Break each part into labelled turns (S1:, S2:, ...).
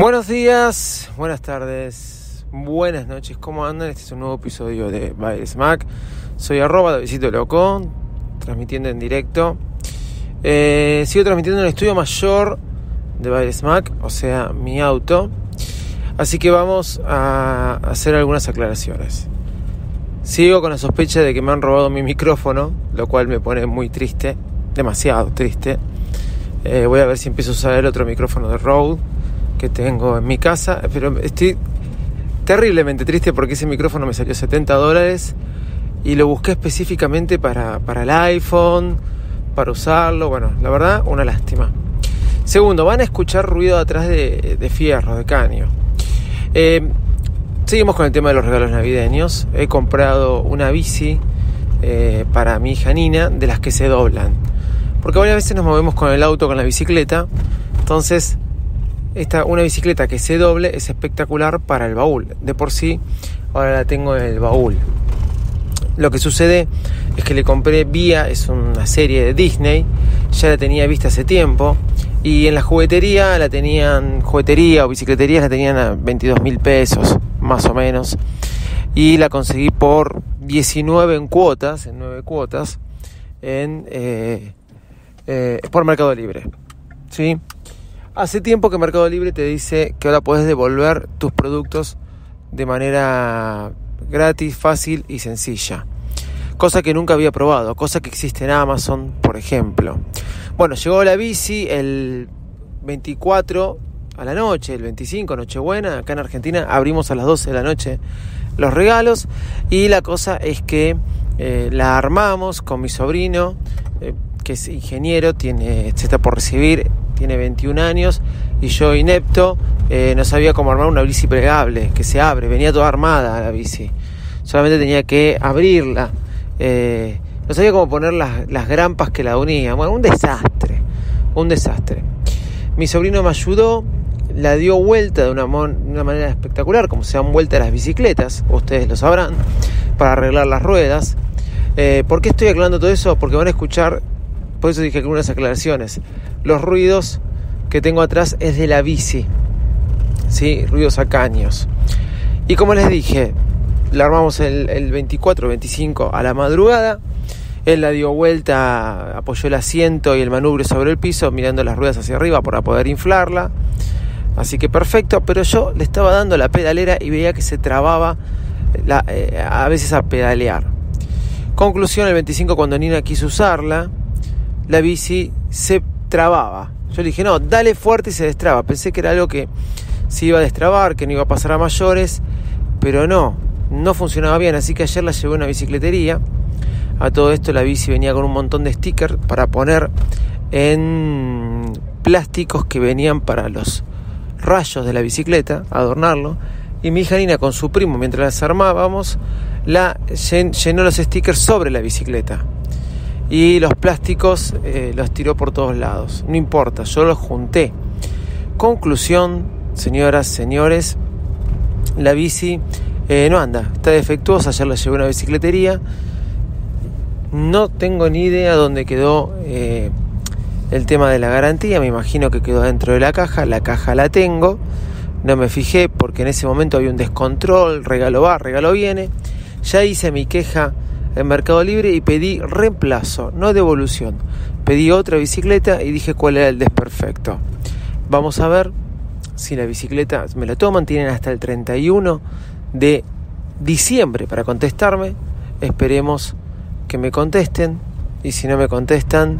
S1: Buenos días, buenas tardes, buenas noches, ¿cómo andan? Este es un nuevo episodio de Baile Smack. Soy arroba de Visito Loco, transmitiendo en directo. Eh, sigo transmitiendo en el estudio mayor de Baile Smack, o sea, mi auto. Así que vamos a hacer algunas aclaraciones. Sigo con la sospecha de que me han robado mi micrófono, lo cual me pone muy triste, demasiado triste. Eh, voy a ver si empiezo a usar el otro micrófono de Rode que tengo en mi casa, pero estoy terriblemente triste porque ese micrófono me salió 70 dólares y lo busqué específicamente para, para el iPhone, para usarlo, bueno, la verdad, una lástima. Segundo, van a escuchar ruido atrás de, de fierro, de caño. Eh, seguimos con el tema de los regalos navideños. He comprado una bici eh, para mi hija Nina, de las que se doblan. Porque varias veces nos movemos con el auto, con la bicicleta. Entonces esta, una bicicleta que se doble es espectacular para el baúl. De por sí, ahora la tengo en el baúl. Lo que sucede es que le compré Vía, es una serie de Disney, ya la tenía vista hace tiempo. Y en la juguetería la tenían, juguetería o bicicletería la tenían a 22 mil pesos, más o menos. Y la conseguí por 19 en cuotas, en 9 cuotas, en, eh, eh, por Mercado Libre. ¿Sí? Hace tiempo que Mercado Libre te dice que ahora puedes devolver tus productos de manera gratis, fácil y sencilla. Cosa que nunca había probado, cosa que existe en Amazon, por ejemplo. Bueno, llegó la bici el 24 a la noche, el 25, Nochebuena, acá en Argentina abrimos a las 12 de la noche los regalos y la cosa es que eh, la armamos con mi sobrino, eh, que es ingeniero, tiene, se está por recibir tiene 21 años y yo inepto eh, no sabía cómo armar una bici plegable que se abre, venía toda armada la bici, solamente tenía que abrirla, eh, no sabía cómo poner las, las grampas que la unían, bueno, un desastre, un desastre. Mi sobrino me ayudó, la dio vuelta de una, una manera espectacular, como se dan vuelta las bicicletas, ustedes lo sabrán, para arreglar las ruedas. Eh, ¿Por qué estoy aclarando todo eso? Porque van a escuchar por eso dije algunas aclaraciones. Los ruidos que tengo atrás es de la bici. ¿Sí? Ruidos a caños. Y como les dije, la armamos el, el 24 25 a la madrugada. Él la dio vuelta, apoyó el asiento y el manubrio sobre el piso, mirando las ruedas hacia arriba para poder inflarla. Así que perfecto, pero yo le estaba dando la pedalera y veía que se trababa eh, a veces a pedalear. Conclusión, el 25 cuando Nina quiso usarla, la bici se trababa. Yo le dije, no, dale fuerte y se destraba. Pensé que era algo que se iba a destrabar, que no iba a pasar a mayores, pero no, no funcionaba bien. Así que ayer la llevé a una bicicletería. A todo esto la bici venía con un montón de stickers para poner en plásticos que venían para los rayos de la bicicleta, adornarlo. Y mi hija Nina con su primo, mientras las armábamos, la llenó los stickers sobre la bicicleta y los plásticos eh, los tiró por todos lados. No importa, yo los junté. Conclusión, señoras, señores, la bici eh, no anda, está defectuosa, ayer la llevé a una bicicletería. No tengo ni idea dónde quedó eh, el tema de la garantía, me imagino que quedó dentro de la caja, la caja la tengo, no me fijé porque en ese momento había un descontrol, regalo va, regalo viene. Ya hice mi queja en Mercado Libre y pedí reemplazo, no devolución. Pedí otra bicicleta y dije cuál era el desperfecto. Vamos a ver si la bicicleta me la toman. Tienen hasta el 31 de diciembre para contestarme. Esperemos que me contesten. Y si no me contestan,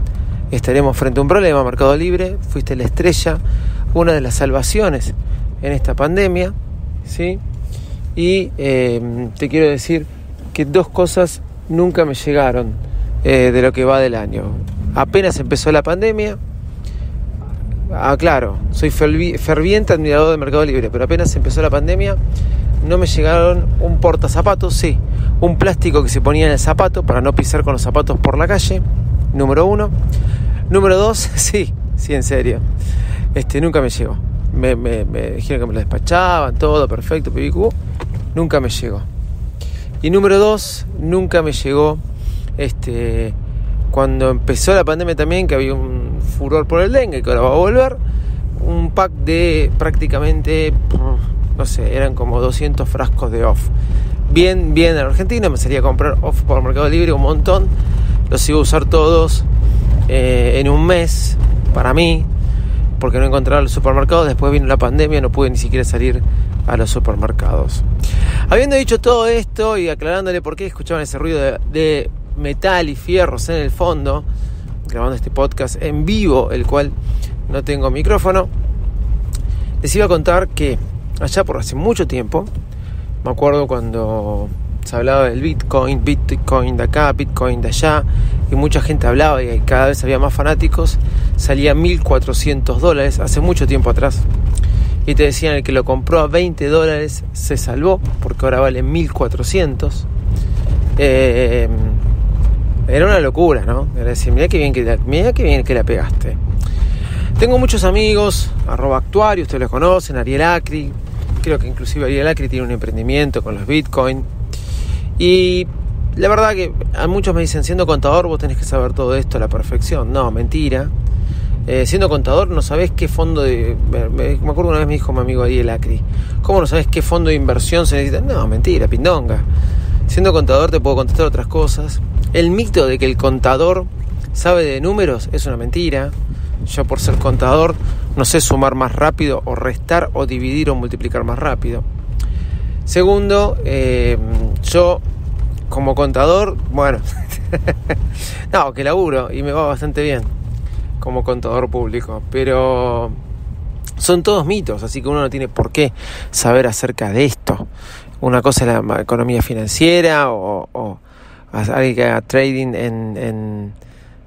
S1: estaremos frente a un problema. Mercado Libre, fuiste la estrella, una de las salvaciones en esta pandemia. ¿sí? Y eh, te quiero decir que dos cosas nunca me llegaron eh, de lo que va del año. Apenas empezó la pandemia, ah, claro, soy ferviente admirador del Mercado Libre, pero apenas empezó la pandemia, no me llegaron un portazapatos, sí, un plástico que se ponía en el zapato para no pisar con los zapatos por la calle, número uno. Número dos, sí, sí, en serio, este, nunca me llegó. Me, me, me dijeron que me lo despachaban, todo perfecto, pibicú, nunca me llegó. Y número dos, nunca me llegó este cuando empezó la pandemia también, que había un furor por el dengue, que ahora va a volver, un pack de prácticamente, no sé, eran como 200 frascos de off. Bien, bien en Argentina, me salía a comprar off por Mercado Libre un montón. Los iba a usar todos eh, en un mes para mí, porque no encontraba los supermercados. Después vino la pandemia, no pude ni siquiera salir a los supermercados. Habiendo dicho todo esto y aclarándole por qué escuchaban ese ruido de metal y fierros en el fondo, grabando este podcast en vivo, el cual no tengo micrófono, les iba a contar que allá por hace mucho tiempo, me acuerdo cuando se hablaba del Bitcoin, Bitcoin de acá, Bitcoin de allá, y mucha gente hablaba y cada vez había más fanáticos, salía 1400 dólares hace mucho tiempo atrás. Y te decían el que lo compró a 20 dólares se salvó, porque ahora vale 1400. Eh, era una locura, ¿no? Era decir, mira qué bien que la, qué bien que la pegaste. Tengo muchos amigos, arroba actuario, ustedes los conocen, Ariel Acri. Creo que inclusive Ariel Acri tiene un emprendimiento con los Bitcoin. Y la verdad que a muchos me dicen, siendo contador vos tenés que saber todo esto a la perfección. No, mentira. Eh, siendo contador no sabés qué fondo de... Me, acuerdo una vez me dijo mi amigo Ariel Acri, ¿cómo no sabés qué fondo de inversión se necesita? No, mentira, pindonga. Siendo contador te puedo contestar otras cosas. El mito de que el contador sabe de números es una mentira. Yo por ser contador no sé sumar más rápido o restar o dividir o multiplicar más rápido. Segundo, eh, yo como contador, bueno, no, que laburo y me va bastante bien como contador público, pero son todos mitos, así que uno no tiene por qué saber acerca de esto. Una cosa es la economía financiera o, alguien que haga trading en,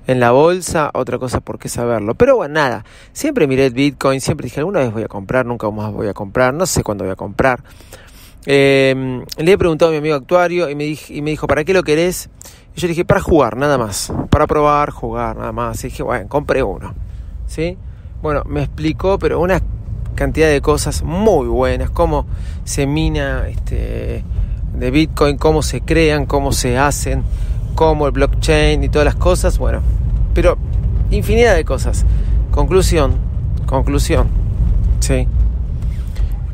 S1: en, la bolsa, otra cosa por qué saberlo. Pero bueno, nada, siempre miré el Bitcoin, siempre dije alguna vez voy a comprar, nunca más voy a comprar, no sé cuándo voy a comprar. Eh, le he preguntado a mi amigo actuario y me, y me dijo, ¿para qué lo querés? Y yo le dije, para jugar, nada más, para probar, jugar, nada más. Y dije, bueno, compré uno. ¿Sí? Bueno, me explicó, pero una cantidad de cosas muy buenas, cómo se mina este, de Bitcoin, cómo se crean, cómo se hacen, cómo el blockchain y todas las cosas, bueno, pero infinidad de cosas. Conclusión, conclusión, sí.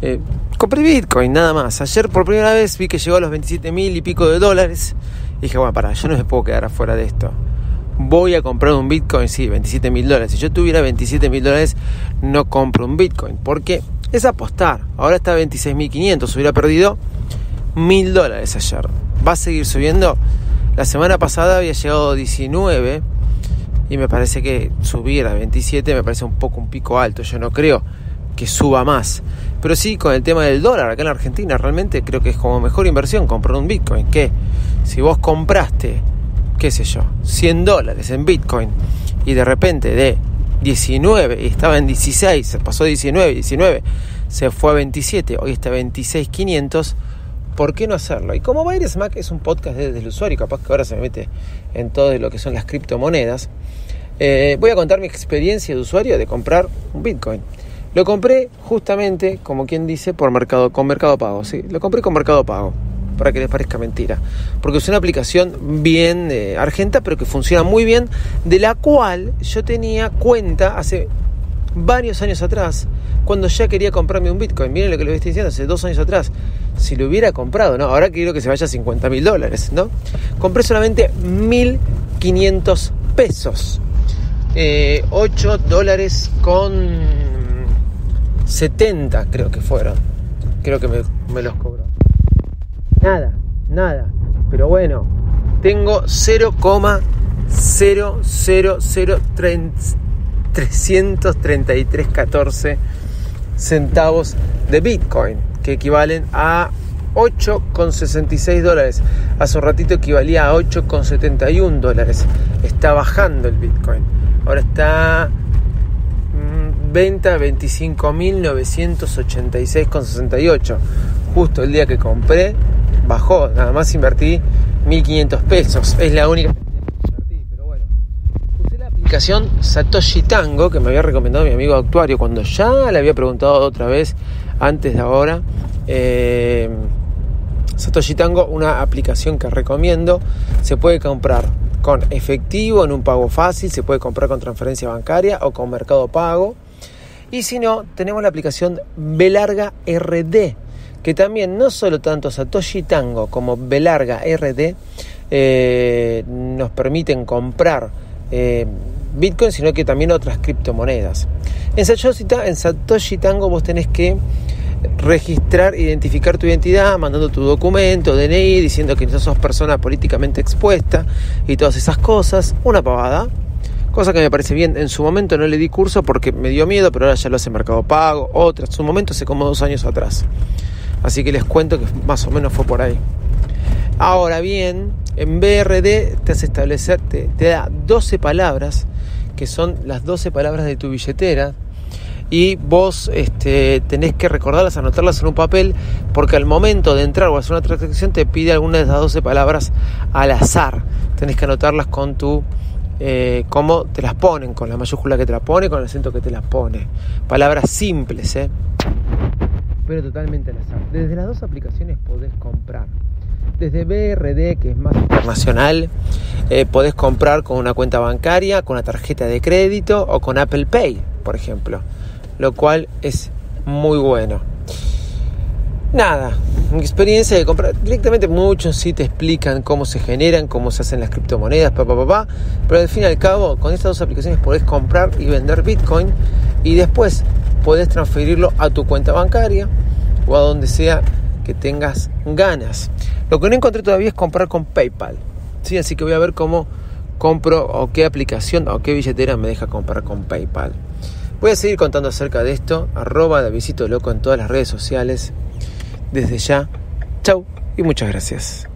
S1: Eh, compré Bitcoin, nada más. Ayer por primera vez vi que llegó a los 27 mil y pico de dólares. Y dije, bueno, para, yo no me puedo quedar afuera de esto. Voy a comprar un Bitcoin, sí, 27 mil dólares. Si yo tuviera 27 mil dólares, no compro un Bitcoin. Porque es apostar. Ahora está a 26.500. Hubiera perdido mil dólares ayer. Va a seguir subiendo. La semana pasada había llegado a 19 y me parece que subir a 27 me parece un poco un pico alto. Yo no creo que suba más. Pero sí con el tema del dólar acá en Argentina, realmente creo que es como mejor inversión comprar un Bitcoin. Que si vos compraste, qué sé yo, 100 dólares en Bitcoin y de repente de 19 y estaba en 16, se pasó 19, 19, se fue a 27, hoy está a 26.500 ¿por qué no hacerlo? Y como Baires Mac es un podcast desde el usuario, capaz que ahora se me mete en todo lo que son las criptomonedas, eh, voy a contar mi experiencia de usuario de comprar un Bitcoin. Lo compré justamente, como quien dice, por mercado, con Mercado Pago. Sí, lo compré con Mercado Pago, para que les parezca mentira. Porque es una aplicación bien eh, argenta, pero que funciona muy bien, de la cual yo tenía cuenta hace varios años atrás, cuando ya quería comprarme un Bitcoin. Miren lo que les estoy diciendo, hace dos años atrás. Si lo hubiera comprado, ¿no? Ahora quiero que se vaya a 50 mil dólares, ¿no? Compré solamente 1.500 pesos. 8 eh, dólares con 70 creo que fueron. Creo que me, me los cobró. Nada, nada. Pero bueno, tengo 0,00030 333,14 centavos de Bitcoin, que equivalen a 8,66 dólares. Hace un ratito equivalía a 8,71 dólares. Está bajando el Bitcoin. Ahora está venta 25.986,68. Justo el día que compré, bajó. Nada más invertí 1.500 pesos. Es la única aplicación Satoshi Tango que me había recomendado mi amigo actuario cuando ya le había preguntado otra vez antes de ahora. Eh, Satoshi Tango, una aplicación que recomiendo, se puede comprar con efectivo en un pago fácil, se puede comprar con transferencia bancaria o con mercado pago. Y si no, tenemos la aplicación Belarga RD, que también no solo tanto Satoshi Tango como Belarga RD eh, nos permiten comprar eh, Bitcoin, sino que también otras criptomonedas. En Satoshi, en Satoshi Tango vos tenés que registrar, identificar tu identidad, mandando tu documento, DNI, diciendo que no sos persona políticamente expuesta y todas esas cosas. Una pavada. Cosa que me parece bien. En su momento no le di curso porque me dio miedo, pero ahora ya lo hace Mercado Pago. Otra, en su momento hace como dos años atrás. Así que les cuento que más o menos fue por ahí. Ahora bien, en BRD te hace establecer, te, da 12 palabras, que son las 12 palabras de tu billetera, y vos este, tenés que recordarlas, anotarlas en un papel, porque al momento de entrar o hacer una transacción te pide alguna de esas 12 palabras al azar. Tenés que anotarlas con tu, eh, cómo te las ponen, con la mayúscula que te la pone, con el acento que te las pone. Palabras simples, ¿eh? pero totalmente al azar. Desde las dos aplicaciones podés comprar. Desde BRD, que es más internacional, eh, podés comprar con una cuenta bancaria, con una tarjeta de crédito o con Apple Pay, por ejemplo lo cual es muy bueno. Nada, mi experiencia de comprar directamente muchos sí te explican cómo se generan, cómo se hacen las criptomonedas, papá, papá, pero al fin y al cabo con estas dos aplicaciones podés comprar y vender Bitcoin y después podés transferirlo a tu cuenta bancaria o a donde sea que tengas ganas. Lo que no encontré todavía es comprar con PayPal, ¿sí? así que voy a ver cómo compro o qué aplicación o qué billetera me deja comprar con PayPal. Voy a seguir contando acerca de esto, arroba de Visito Loco en todas las redes sociales. Desde ya, chau y muchas gracias.